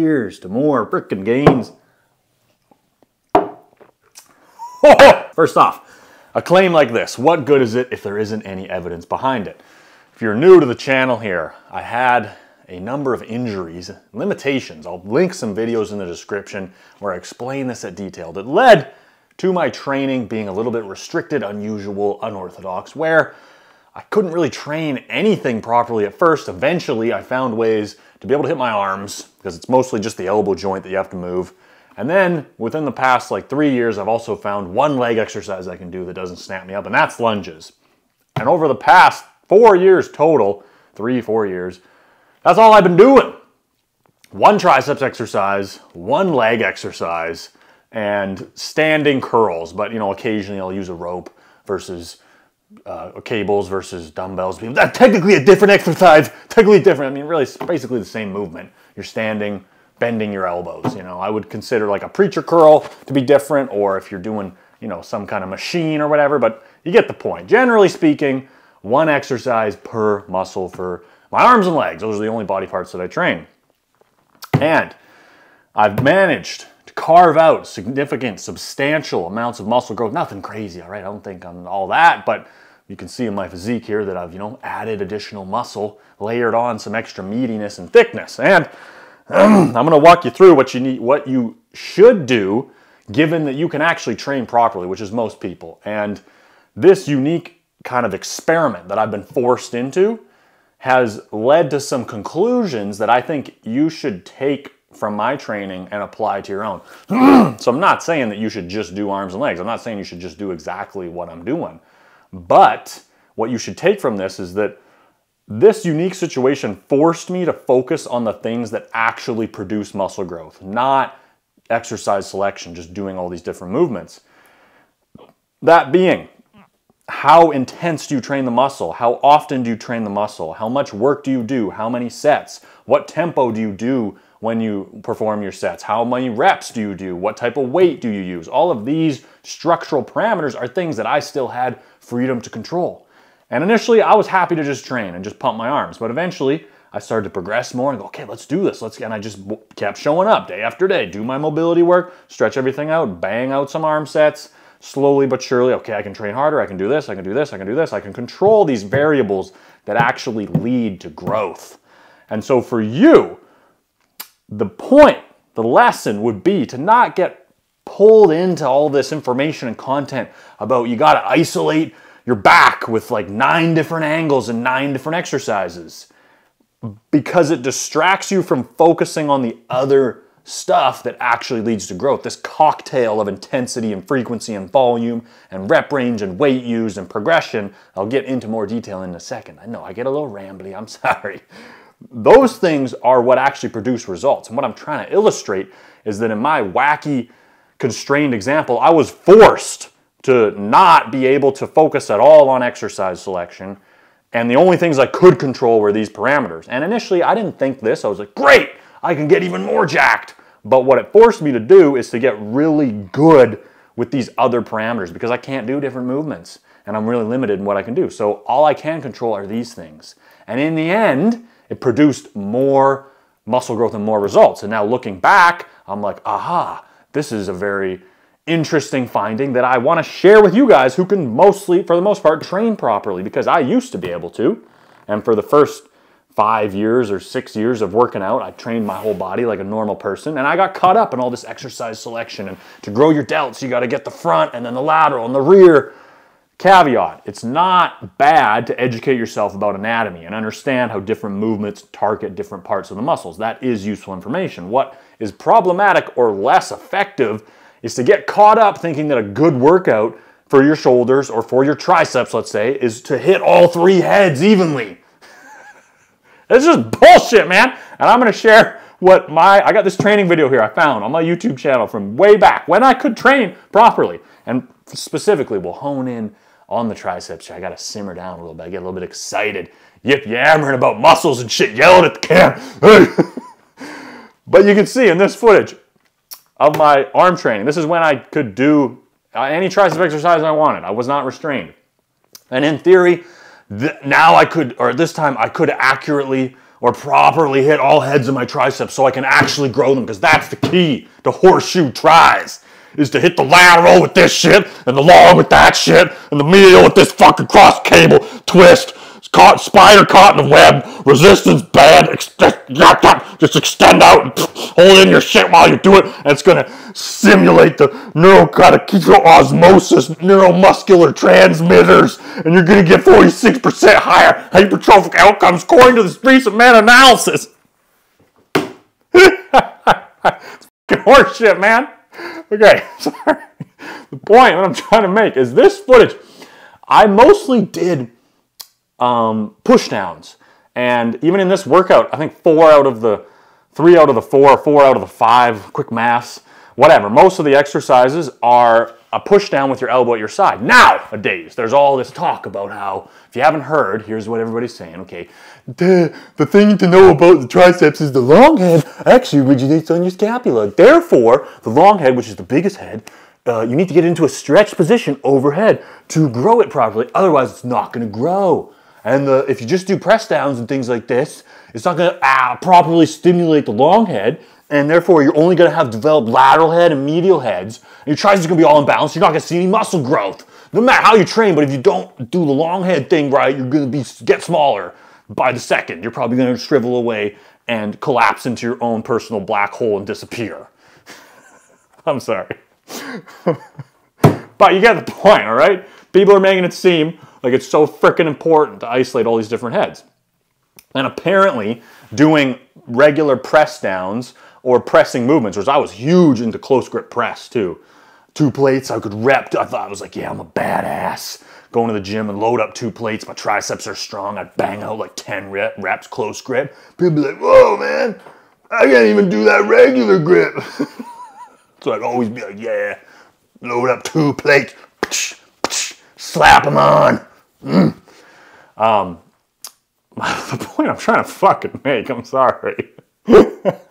to more frickin' gains. First off, a claim like this, what good is it if there isn't any evidence behind it? If you're new to the channel here, I had a number of injuries, limitations. I'll link some videos in the description where I explain this at detail that led to my training being a little bit restricted, unusual, unorthodox, where I couldn't really train anything properly at first. Eventually, I found ways to be able to hit my arms because it's mostly just the elbow joint that you have to move. And then within the past like three years, I've also found one leg exercise I can do that doesn't snap me up, and that's lunges. And over the past four years total, three, four years, that's all I've been doing. One triceps exercise, one leg exercise, and standing curls. But you know, occasionally I'll use a rope versus uh, cables versus dumbbells. That's technically a different exercise. Technically different. I mean, really, it's basically the same movement. You're standing, bending your elbows. You know, I would consider like a preacher curl to be different, or if you're doing, you know, some kind of machine or whatever. But you get the point. Generally speaking, one exercise per muscle for my arms and legs. Those are the only body parts that I train. And I've managed carve out significant, substantial amounts of muscle growth. Nothing crazy, all right? I don't think I'm all that, but you can see in my physique here that I've, you know, added additional muscle, layered on some extra meatiness and thickness. And I'm going to walk you through what you need, what you should do given that you can actually train properly, which is most people. And this unique kind of experiment that I've been forced into has led to some conclusions that I think you should take from my training and apply to your own. so I'm not saying that you should just do arms and legs. I'm not saying you should just do exactly what I'm doing. But what you should take from this is that this unique situation forced me to focus on the things that actually produce muscle growth, not exercise selection, just doing all these different movements. That being, how intense do you train the muscle? How often do you train the muscle? How much work do you do? How many sets? What tempo do you do when you perform your sets? How many reps do you do? What type of weight do you use? All of these structural parameters are things that I still had freedom to control. And initially, I was happy to just train and just pump my arms, but eventually, I started to progress more and go, okay, let's do this. Let's and I just kept showing up day after day, do my mobility work, stretch everything out, bang out some arm sets, slowly but surely, okay, I can train harder, I can do this, I can do this, I can do this, I can control these variables that actually lead to growth. And so for you, the point, the lesson would be to not get pulled into all this information and content about you got to isolate your back with like nine different angles and nine different exercises because it distracts you from focusing on the other stuff that actually leads to growth. This cocktail of intensity and frequency and volume and rep range and weight used and progression. I'll get into more detail in a second. I know I get a little rambly, I'm sorry. Those things are what actually produce results. And what I'm trying to illustrate is that in my wacky, constrained example, I was forced to not be able to focus at all on exercise selection. And the only things I could control were these parameters. And initially, I didn't think this. I was like, great, I can get even more jacked. But what it forced me to do is to get really good with these other parameters because I can't do different movements and I'm really limited in what I can do. So all I can control are these things. And in the end, it produced more muscle growth and more results. And now looking back, I'm like, aha, this is a very interesting finding that I want to share with you guys who can mostly, for the most part, train properly because I used to be able to. And for the first five years or six years of working out, I trained my whole body like a normal person, and I got caught up in all this exercise selection. And to grow your delts, you got to get the front and then the lateral and the rear. Caveat it's not bad to educate yourself about anatomy and understand how different movements target different parts of the muscles. That is useful information. What is problematic or less effective is to get caught up thinking that a good workout for your shoulders or for your triceps, let's say, is to hit all three heads evenly. It's just bullshit, man. And I'm gonna share what my, I got this training video here I found on my YouTube channel from way back when I could train properly. And specifically, we'll hone in on the triceps. I gotta simmer down a little bit. I get a little bit excited, yip yammering about muscles and shit, yelling at the camera. but you can see in this footage of my arm training, this is when I could do uh, any tricep exercise I wanted. I was not restrained. And in theory, now I could, or this time I could accurately or properly hit all heads of my triceps so I can actually grow them because that's the key to horseshoe tries is to hit the lateral with this shit and the long with that shit and the medial with this fucking cross cable twist. Caught spider caught in the web. Resistance band, bad just extend out and hold in your shit while you do it and it's to simulate the neurokinetic osmosis neuromuscular transmitters and you're to get 46% higher hypertrophic outcomes according to this recent meta-analysis. It's horseshit man okay sorry the point that i'm trying to make is this footage i mostly did um, push downs. And even in this workout, I think four out of the three out of the four, four out of the five, quick maths, whatever. Most of the exercises are a push down with your elbow at your side. Now a Nowadays, there's all this talk about how, if you haven't heard, here's what everybody's saying, okay, the, the thing to know about the triceps is the long head actually originates on your scapula. Therefore, the long head, which is the biggest head, uh, you need to get into a stretched position overhead to grow it properly. Otherwise, it's not going to grow. And the, if you just do press downs and things like this, it's not going to ah, properly stimulate the long head, and therefore you're only going to have developed lateral head and medial heads. And your triceps are going to be all imbalanced. You're not going to see any muscle growth, no matter how you train. But if you don't do the long head thing right, you're going to be get smaller by the second. You're probably going to shrivel away and collapse into your own personal black hole and disappear. I'm sorry. but you get the point, all right? People are making it seem like it's so freaking important to isolate all these different heads. And apparently, doing regular press downs or pressing movements, which I was huge into close grip press too. Two plates, I could rep. I thought I was like, yeah, I'm a badass. Going to the gym and load up two plates. My triceps are strong. I'd bang out like 10 rep, reps close grip. People be like, whoa, man, I can't even do that regular grip. so I'd always be like, yeah, load up two plates, slap them on. Mm. Um, the point I'm trying to fucking make, I'm sorry.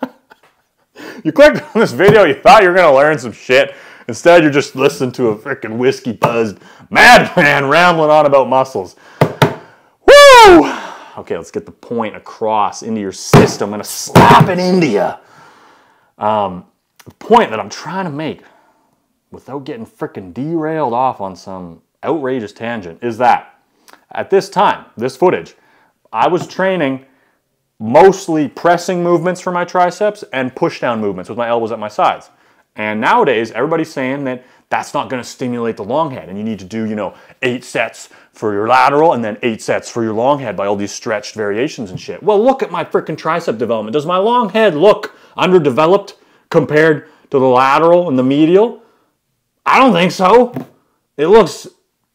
you clicked on this video, you thought you were gonna learn some shit. Instead, you're just listening to a freaking whiskey buzzed madman rambling on about muscles. Woo! Okay, let's get the point across into your system. I'm gonna slap it into you. Um, the point that I'm trying to make, without getting freaking derailed off on some outrageous tangent, is that at this time, this footage, I was training mostly pressing movements for my triceps and push down movements with my elbows at my sides. And nowadays, everybody's saying that that's not going to stimulate the long head. And you need to do, you know, eight sets for your lateral and then eight sets for your long head by all these stretched variations and shit. Well, look at my freaking tricep development. Does my long head look underdeveloped compared to the lateral and the medial? I don't think so. It looks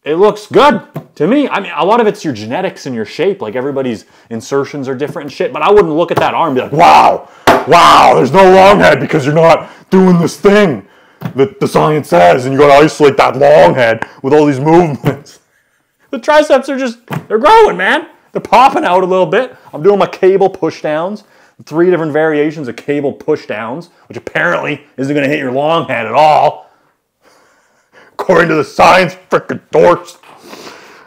it looks good to me. I mean, a lot of it's your genetics and your shape. Like everybody's insertions are different and shit. But I wouldn't look at that arm and be like, wow, wow, there's no long head because you're not doing this thing that the science says. And you got to isolate that long head with all these movements. The triceps are just, they're growing, man. They're popping out a little bit. I'm doing my cable push downs. Three different variations of cable push downs, which apparently isn't going to hit your long head at all according to the science freaking dorks.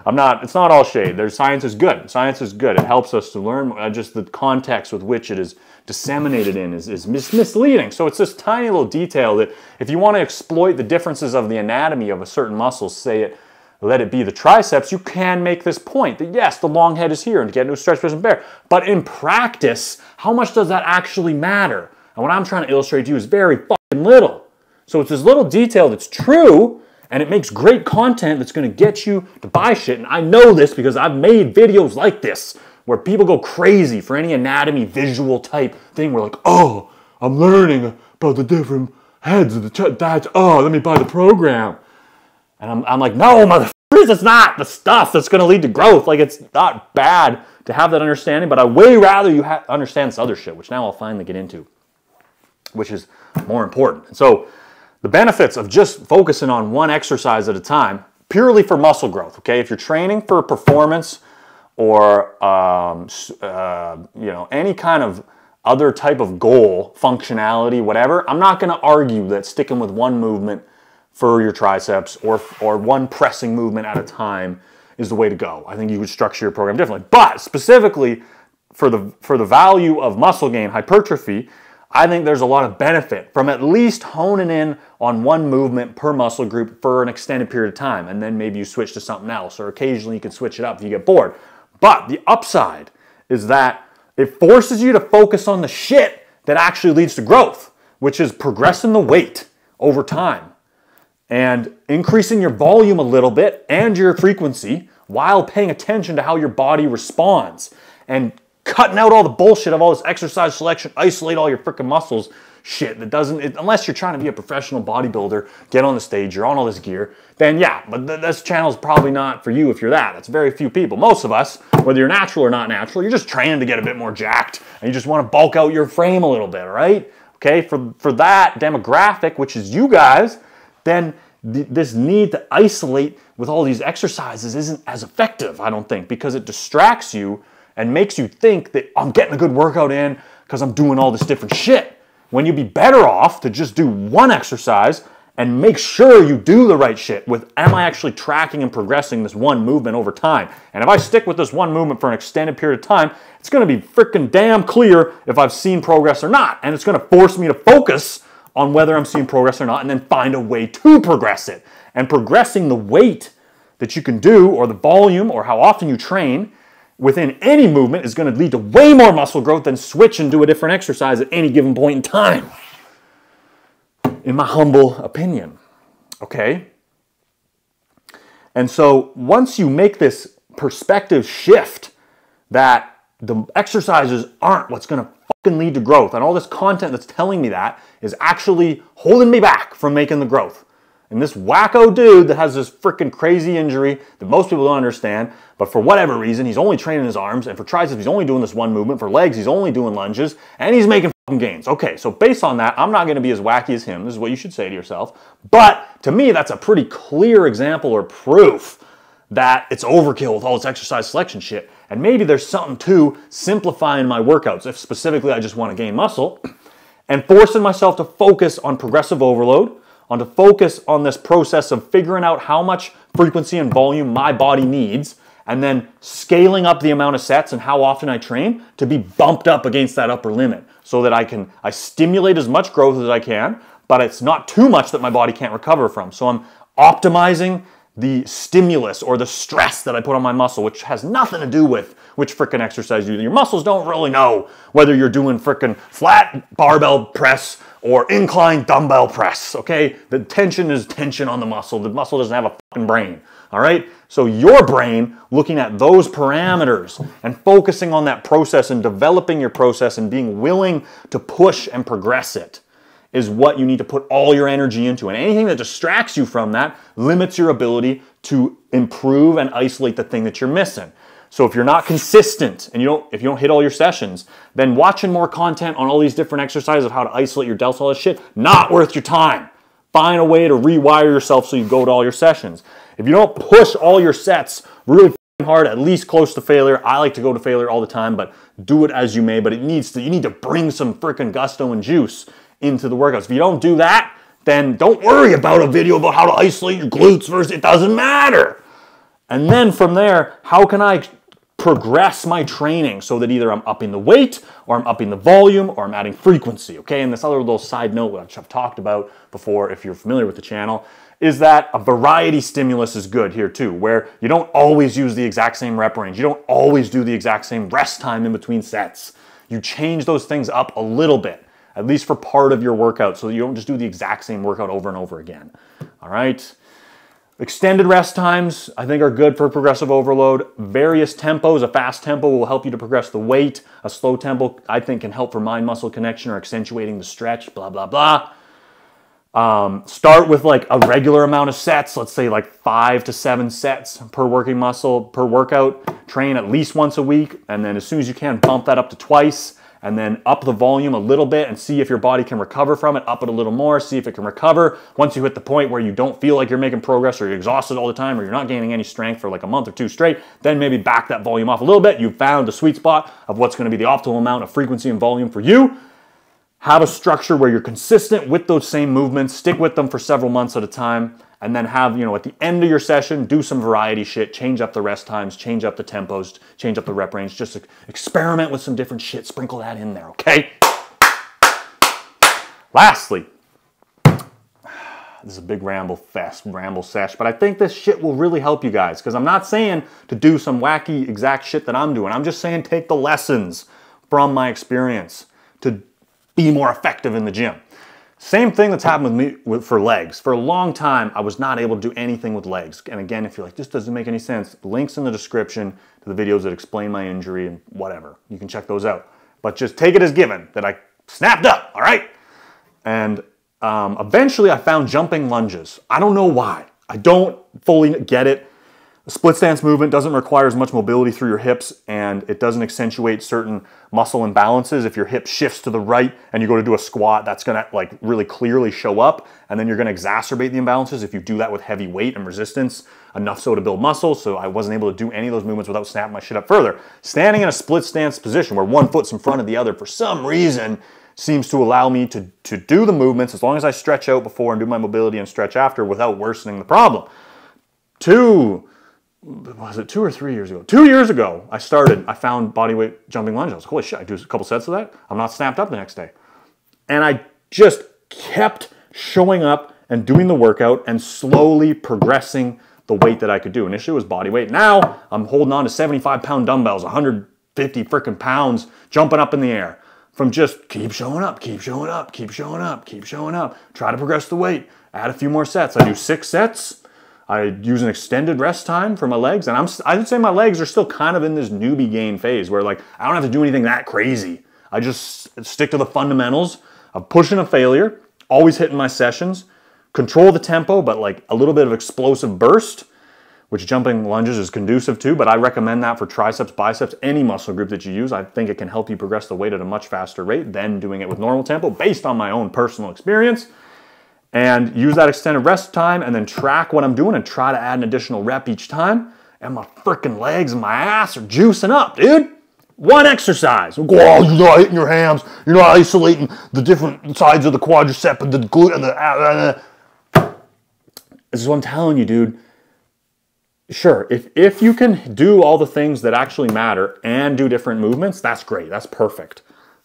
I'm not, it's not all shade. There's science is good. Science is good. It helps us to learn. Uh, just the context with which it is disseminated in is, is mis misleading. So it's this tiny little detail that if you want to exploit the differences of the anatomy of a certain muscle, say it, let it be the triceps, you can make this point that yes, the long head is here and to get into a stretch position bear. But in practice, how much does that actually matter? And what I'm trying to illustrate to you is very fucking little. So it's this little detail that's true, and it makes great content that's going to get you to buy shit. And I know this because I've made videos like this where people go crazy for any anatomy visual type thing. We're like, oh, I'm learning about the different heads of the ch- that's oh, let me buy the program. And I'm, I'm like, no, motherfuckers, it's not the stuff that's going to lead to growth. Like it's not bad to have that understanding, but I way rather you ha- understand this other shit, which now I'll finally get into, which is more important. And So the benefits of just focusing on one exercise at a time, purely for muscle growth, okay? If you're training for performance or, um, uh, you know, any kind of other type of goal, functionality, whatever, I'm not gonna argue that sticking with one movement for your triceps or, or one pressing movement at a time is the way to go. I think you would structure your program differently. But specifically for the for the value of muscle gain hypertrophy, I think there's a lot of benefit from at least honing in on one movement per muscle group for an extended period of time. And then maybe you switch to something else, or occasionally you can switch it up if you get bored. But the upside is that it forces you to focus on the shit that actually leads to growth, which is progressing the weight over time and increasing your volume a little bit and your frequency while paying attention to how your body responds and cutting out all the bullshit of all this exercise selection, isolate all your freaking muscles shit that doesn't, it, unless you're trying to be a professional bodybuilder, get on the stage, you're on all this gear, then yeah, but th- this channel is probably not for you if you're that. It's very few people. Most of us, whether you're natural or not natural, you're just training to get a bit more jacked and you just want to bulk out your frame a little bit, right? Okay, for, for that demographic, which is you guys, then th- this need to isolate with all these exercises isn't as effective, I don't think, because it distracts you and makes you think that I'm getting a good workout in because I'm doing all this different shit. When you'd be better off to just do one exercise and make sure you do the right shit with am I actually tracking and progressing this one movement over time? And if I stick with this one movement for an extended period of time, it's gonna be freaking damn clear if I've seen progress or not. And it's gonna force me to focus on whether I'm seeing progress or not and then find a way to progress it. And progressing the weight that you can do or the volume or how often you train within any movement is going to lead to way more muscle growth than switch and do a different exercise at any given point in time. In my humble opinion. Okay? And so once you make this perspective shift that the exercises aren't what's going to fucking lead to growth, and all this content that's telling me that is actually holding me back from making the growth. And this wacko dude that has this freaking crazy injury that most people don't understand, but for whatever reason, he's only training his arms, and for triceps, he's only doing this one movement. For legs, he's only doing lunges, and he's making gains. Okay, so based on that, I'm not going to be as wacky as him. This is what you should say to yourself. But to me, that's a pretty clear example or proof that it's overkill with all this exercise selection shit. And maybe there's something to simplifying my workouts, if specifically I just want to gain muscle, and forcing myself to focus on progressive overload on to focus on this process of figuring out how much frequency and volume my body needs and then scaling up the amount of sets and how often I train to be bumped up against that upper limit so that I can I stimulate as much growth as I can, but it's not too much that my body can't recover from. So I'm optimizing the stimulus or the stress that I put on my muscle, which has nothing to do with which frickin' exercise you do. Your muscles don't really know whether you're doing frickin' flat barbell press or incline dumbbell press, okay? The tension is tension on the muscle. The muscle doesn't have a fucking brain, all right? So your brain looking at those parameters and focusing on that process and developing your process and being willing to push and progress it is what you need to put all your energy into. And anything that distracts you from that limits your ability to improve and isolate the thing that you're missing. So if you're not consistent and you don't, if you don't hit all your sessions, then watching more content on all these different exercises of how to isolate your delts, all this shit, not worth your time. Find a way to rewire yourself so you go to all your sessions. If you don't push all your sets really hard, at least close to failure. I like to go to failure all the time, but do it as you may. But it needs to, you need to bring some freaking gusto and juice into the workouts. If you don't do that, then don't worry about a video about how to isolate your glutes versus it doesn't matter. And then from there, how can I progress my training so that either I'm upping the weight or I'm upping the volume or I'm adding frequency, okay? And this other little side note, which I've talked about before if you're familiar with the channel, is that a variety stimulus is good here too, where you don't always use the exact same rep range. You don't always do the exact same rest time in between sets. You change those things up a little bit at least for part of your workout, so you don't just do the exact same workout over and over again. All right. Extended rest times, I think, are good for progressive overload. Various tempos, a fast tempo will help you to progress the weight. A slow tempo, I think, can help for mind muscle connection or accentuating the stretch, blah, blah, blah. Um, start with like a regular amount of sets, let's say like five to seven sets per working muscle per workout. Train at least once a week, and then as soon as you can, bump that up to twice and then up the volume a little bit and see if your body can recover from it. Up it a little more, see if it can recover. Once you hit the point where you don't feel like you're making progress or you're exhausted all the time or you're not gaining any strength for like a month or two straight, then maybe back that volume off a little bit. You've found the sweet spot of what's going to be the optimal amount of frequency and volume for you. Have a structure where you're consistent with those same movements, stick with them for several months at a time, and then have, you know, at the end of your session, do some variety shit, change up the rest times, change up the tempos, change up the rep range, just experiment with some different shit, sprinkle that in there, okay? Lastly, this is a big ramble fest, ramble sesh, but I think this shit will really help you guys because I'm not saying to do some wacky exact shit that I'm doing. I'm just saying take the lessons from my experience to be more effective in the gym. Same thing that's happened with me with, for legs. For a long time, I was not able to do anything with legs. And again, if you're like, this doesn't make any sense, links in the description to the videos that explain my injury and whatever. You can check those out. But just take it as given that I snapped up, all right? And um, eventually I found jumping lunges. I don't know why. I don't fully get it. The split stance movement doesn't require as much mobility through your hips and it doesn't accentuate certain muscle imbalances. If your hip shifts to the right and you go to do a squat, that's gonna like really clearly show up and then you're gonna exacerbate the imbalances if you do that with heavy weight and resistance, enough so to build muscle. So I wasn't able to do any of those movements without snapping my shit up further. Standing in a split stance position where one foot's in front of the other for some reason seems to allow me to, to do the movements as long as I stretch out before and do my mobility and stretch after without worsening the problem. Two, was it two or three years ago? Two years ago, I started, I found bodyweight jumping lunge. I was like, holy shit, I do a couple sets of that. I'm not snapped up the next day. And I just kept showing up and doing the workout and slowly progressing the weight that I could do. Initially it was body weight. Now I'm holding on to 75 pound dumbbells, 150 freaking pounds, jumping up in the air from just keep showing up, keep showing up, keep showing up, keep showing up. Try to progress the weight. Add a few more sets. I do six sets I use an extended rest time for my legs, and I'm I would say my legs are still kind of in this newbie gain phase where like I don't have to do anything that crazy. I just stick to the fundamentals of pushing a failure, always hitting my sessions, control the tempo, but like a little bit of explosive burst, which jumping lunges is conducive to. But I recommend that for triceps, biceps, any muscle group that you use. I think it can help you progress the weight at a much faster rate than doing it with normal tempo, based on my own personal experience and use that extended rest time and then track what I'm doing and try to add an additional rep each time. And my freaking legs and my ass are juicing up, dude. One exercise. Go, oh, you're not hitting your hams. You're not isolating the different sides of the quadricep and the glute and the. Uh, uh. This is what I'm telling you, dude. Sure, if, if you can do all the things that actually matter and do different movements, that's great. That's perfect.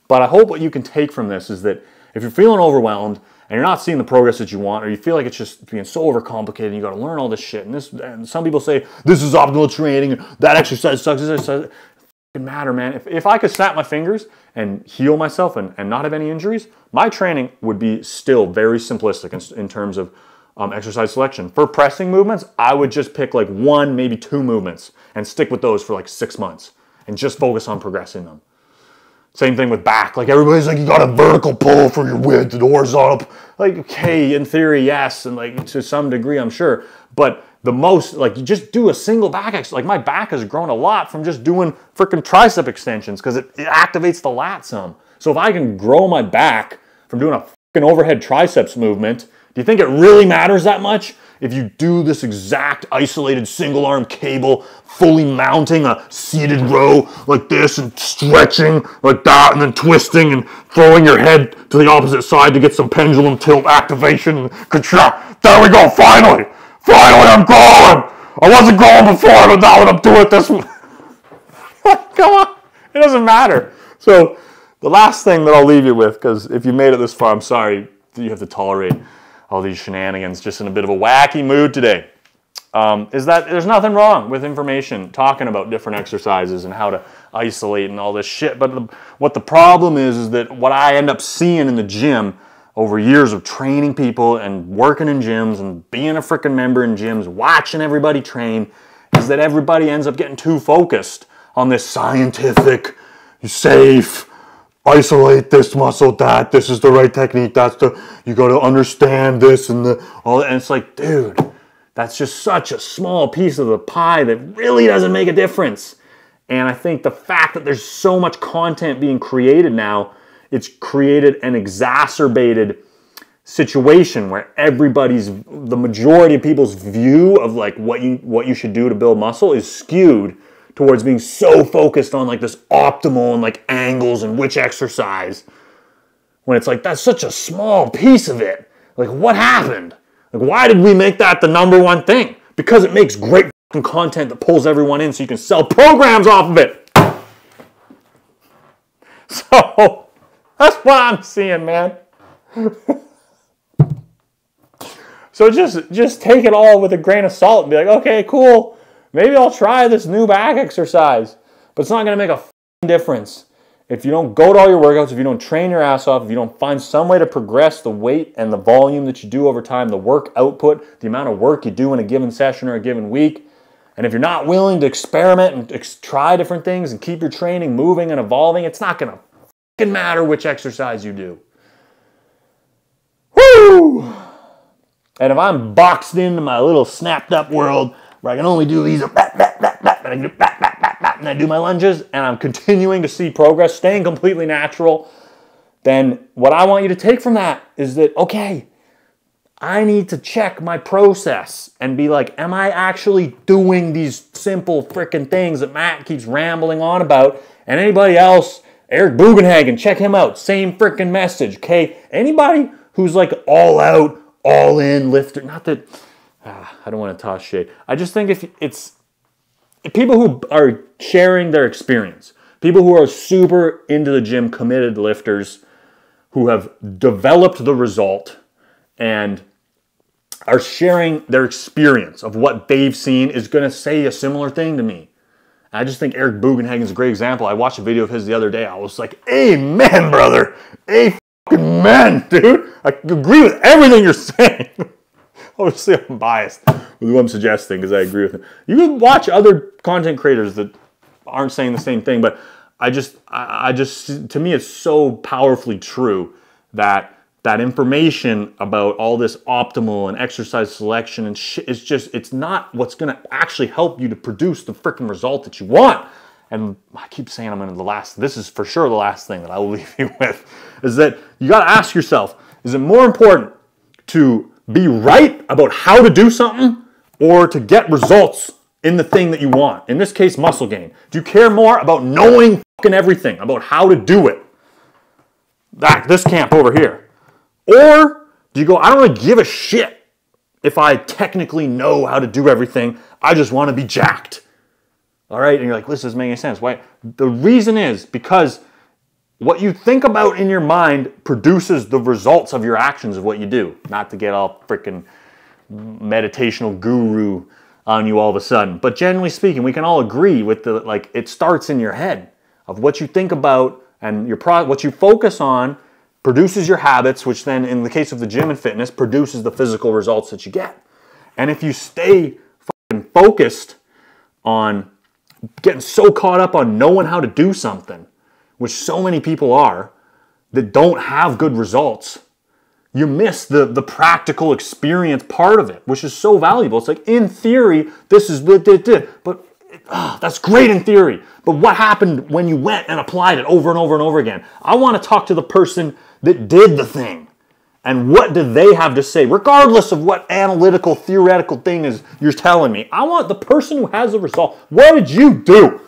But I hope what you can take from this is that if you're feeling overwhelmed, and you're not seeing the progress that you want, or you feel like it's just being so overcomplicated, and you got to learn all this shit. And this, and some people say this is optimal training. That exercise sucks. This exercise doesn't matter, man. If, if I could snap my fingers and heal myself and, and not have any injuries, my training would be still very simplistic in, in terms of um, exercise selection. For pressing movements, I would just pick like one, maybe two movements and stick with those for like six months and just focus on progressing them. Same thing with back. Like everybody's like, you got a vertical pull for your width and horizontal. Like, okay, in theory, yes, and like to some degree, I'm sure. But the most, like, you just do a single back. Like my back has grown a lot from just doing freaking tricep extensions because it, it activates the lat some. So if I can grow my back from doing a freaking overhead triceps movement, do you think it really matters that much? If you do this exact isolated single arm cable, fully mounting a seated row like this and stretching like that and then twisting and throwing your head to the opposite side to get some pendulum tilt activation and contract. There we go, finally! Finally, I'm growing! I wasn't growing before, but now I'm doing this Come on, it doesn't matter. So, the last thing that I'll leave you with, because if you made it this far, I'm sorry you have to tolerate all these shenanigans, just in a bit of a wacky mood today, um, is that there's nothing wrong with information talking about different exercises and how to isolate and all this shit. But the, what the problem is, is that what I end up seeing in the gym over years of training people and working in gyms and being a freaking member in gyms, watching everybody train, is that everybody ends up getting too focused on this scientific, safe, isolate this muscle, that, this is the right technique, that's the, you got to understand this and the, all, and it's like, dude, that's just such a small piece of the pie that really doesn't make a difference. And I think the fact that there's so much content being created now, it's created an exacerbated situation where everybody's the majority of people's view of like what you what you should do to build muscle is skewed towards being so focused on like this optimal and like angles and which exercise when it's like that's such a small piece of it like what happened Like, why did we make that the number one thing? Because it makes great content that pulls everyone in so you can sell programs off of it. So that's what I'm seeing, man. so just just take it all with a grain of salt and be like, okay, cool. Maybe I'll try this new back exercise, but it's not gonna make a difference if you don't go to all your workouts, if you don't train your ass off, if you don't find some way to progress the weight and the volume that you do over time, the work output, the amount of work you do in a given session or a given week, and if you're not willing to experiment and ex- try different things and keep your training moving and evolving, it's not going to matter which exercise you do. Woo! And if I'm boxed into my little snapped up world where I can only do these, and I do, and I do my lunges, and I'm continuing to see progress, staying completely natural, then what I want you to take from that is that, okay, I need to check my process and be like, am I actually doing these simple freaking things that Matt keeps rambling on about? And anybody else, Eric Bugenhagen, check him out. Same freaking message, okay? Anybody who's like all out, all in lifter, not that, ah, I don't want to toss shade. I just think if it's people who are sharing their experience, people who are super into the gym, committed lifters, who have developed the result and are sharing their experience of what they've seen is going to say a similar thing to me. I just think Eric Bugenhagen is a great example. I watched a video of his the other day. I was like, amen, brother. Amen, dude. I agree with everything you're saying. Obviously, I'm biased with what I'm suggesting because I agree with him. You can watch other content creators that aren't saying the same thing, but I just, I just, to me, it's so powerfully true that that information about all this optimal and exercise selection and shit is just it's not what's going to actually help you to produce the freaking result that you want and i keep saying i'm in the last this is for sure the last thing that i will leave you with is that you got to ask yourself is it more important to be right about how to do something or to get results in the thing that you want in this case muscle gain do you care more about knowing fucking everything about how to do it that this camp over here or do you go, I don't really give a shit if I technically know how to do everything. I just want to be jacked. All right. And you're like, this doesn't make any sense. Why? The reason is because what you think about in your mind produces the results of your actions of what you do. Not to get all freaking meditational guru on you all of a sudden. But generally speaking, we can all agree with the like it starts in your head of what you think about and your pro what you focus on produces your habits, which then, in the case of the gym and fitness, produces the physical results that you get. And if you stay focused on getting so caught up on knowing how to do something, which so many people are, that don't have good results, you miss the, the practical experience part of it, which is so valuable. It's like, in theory, this is, but oh, that's great in theory. But what happened when you went and applied it over and over and over again? I want to talk to the person that did the thing. And what do they have to say, regardless of what analytical, theoretical thing is you're telling me? I want the person who has the result. What did you do?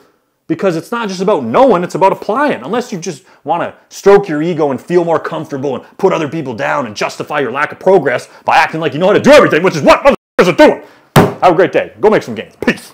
Because it's not just about knowing, it's about applying. Unless you just want to stroke your ego and feel more comfortable and put other people down and justify your lack of progress by acting like you know how to do everything, which is what motherfuckers are doing. Have a great day. Go make some gains. Peace.